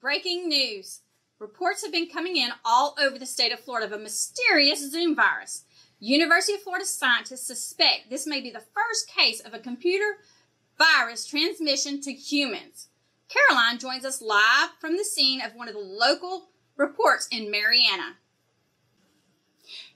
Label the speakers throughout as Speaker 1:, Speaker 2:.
Speaker 1: Breaking news. Reports have been coming in all over the state of Florida of a mysterious Zoom virus. University of Florida scientists suspect this may be the first case of a computer virus transmission to humans. Caroline joins us live from the scene of one of the local reports in Marianna.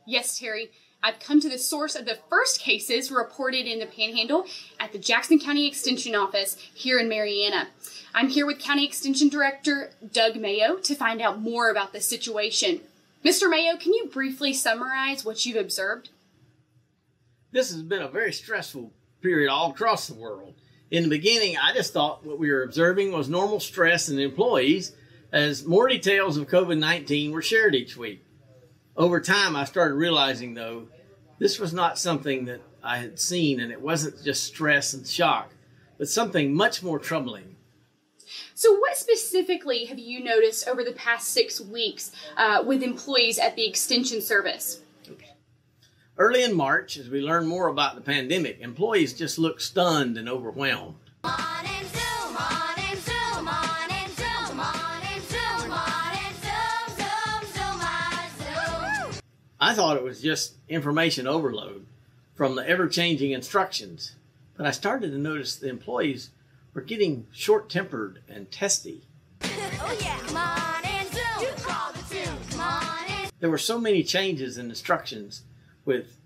Speaker 2: Yes, Terry. I've come to the source of the first cases reported in the Panhandle at the Jackson County Extension Office here in Marianna. I'm here with County Extension Director Doug Mayo to find out more about the situation. Mr. Mayo, can you briefly summarize what you've observed?
Speaker 3: This has been a very stressful period all across the world. In the beginning, I just thought what we were observing was normal stress in employees as more details of COVID 19 were shared each week. Over time, I started realizing, though, this was not something that I had seen, and it wasn't just stress and shock, but something much more troubling.
Speaker 2: So, what specifically have you noticed over the past six weeks uh, with employees at the Extension Service?
Speaker 3: Early in March, as we learned more about the pandemic, employees just looked stunned and overwhelmed. I thought it was just information overload from the ever changing instructions, but I started to notice the employees were getting short tempered and testy. Oh, yeah. There were so many changes in instructions with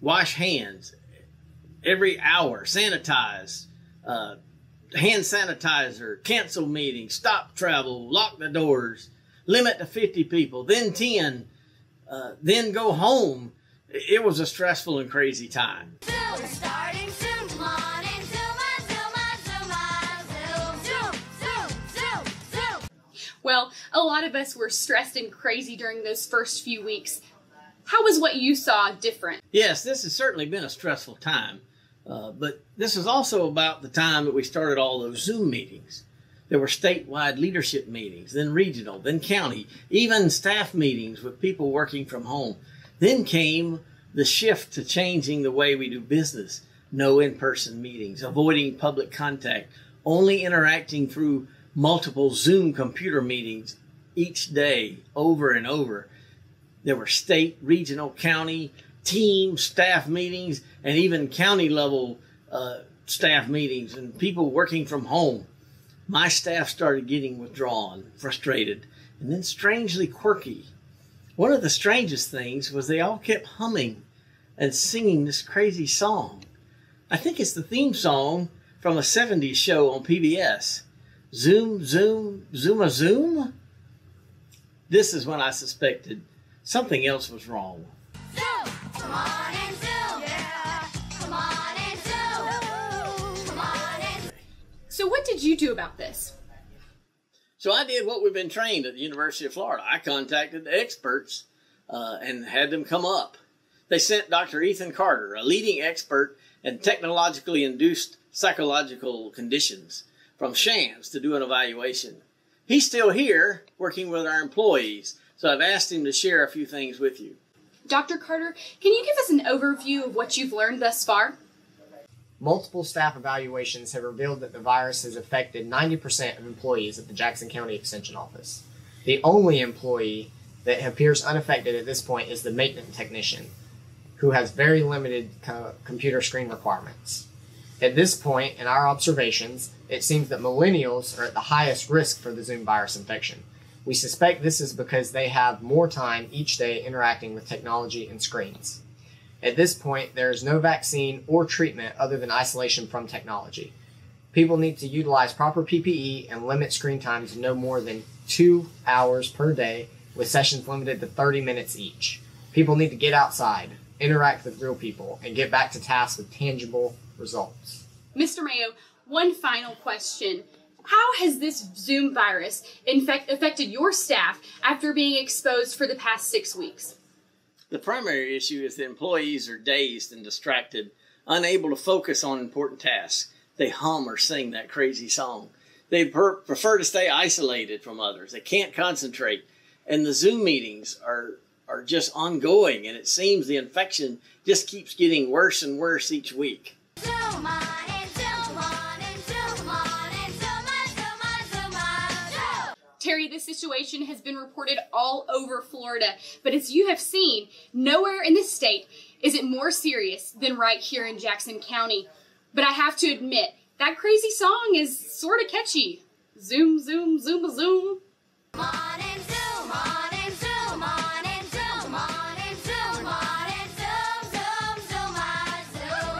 Speaker 3: wash hands every hour, sanitize, uh, hand sanitizer, cancel meetings, stop travel, lock the doors, limit to 50 people, then 10, uh, then go home. It was a stressful and crazy time.
Speaker 2: Well, a lot of us were stressed and crazy during those first few weeks. How was what you saw different?
Speaker 3: Yes, this has certainly been a stressful time, uh, but this is also about the time that we started all those Zoom meetings. There were statewide leadership meetings, then regional, then county, even staff meetings with people working from home. Then came the shift to changing the way we do business. No in person meetings, avoiding public contact, only interacting through multiple Zoom computer meetings each day over and over. There were state, regional, county, team, staff meetings, and even county level uh, staff meetings, and people working from home. My staff started getting withdrawn, frustrated, and then strangely quirky. One of the strangest things was they all kept humming and singing this crazy song. I think it's the theme song from a 70s show on PBS. Zoom, zoom, zoom a zoom? This is when I suspected something else was wrong. Zoom! Come on and zoom!
Speaker 2: So what did you do about this?
Speaker 3: So I did what we've been trained at the University of Florida. I contacted the experts uh, and had them come up. They sent Dr. Ethan Carter, a leading expert in technologically induced psychological conditions, from Shands to do an evaluation. He's still here working with our employees so I've asked him to share a few things with you.
Speaker 2: Dr. Carter, can you give us an overview of what you've learned thus far?
Speaker 4: Multiple staff evaluations have revealed that the virus has affected 90% of employees at the Jackson County Extension Office. The only employee that appears unaffected at this point is the maintenance technician, who has very limited co- computer screen requirements. At this point in our observations, it seems that millennials are at the highest risk for the Zoom virus infection. We suspect this is because they have more time each day interacting with technology and screens. At this point, there is no vaccine or treatment other than isolation from technology. People need to utilize proper PPE and limit screen time to no more than two hours per day, with sessions limited to 30 minutes each. People need to get outside, interact with real people, and get back to tasks with tangible results.
Speaker 2: Mr. Mayo, one final question. How has this Zoom virus infect, affected your staff after being exposed for the past six weeks?
Speaker 3: The primary issue is that employees are dazed and distracted, unable to focus on important tasks. They hum or sing that crazy song. They prefer to stay isolated from others. They can't concentrate. And the Zoom meetings are, are just ongoing, and it seems the infection just keeps getting worse and worse each week.
Speaker 2: This situation has been reported all over Florida, but as you have seen, nowhere in this state is it more serious than right here in Jackson County. But I have to admit, that crazy song is sort of catchy. Zoom, zoom, zoom, zoom.
Speaker 5: Morning,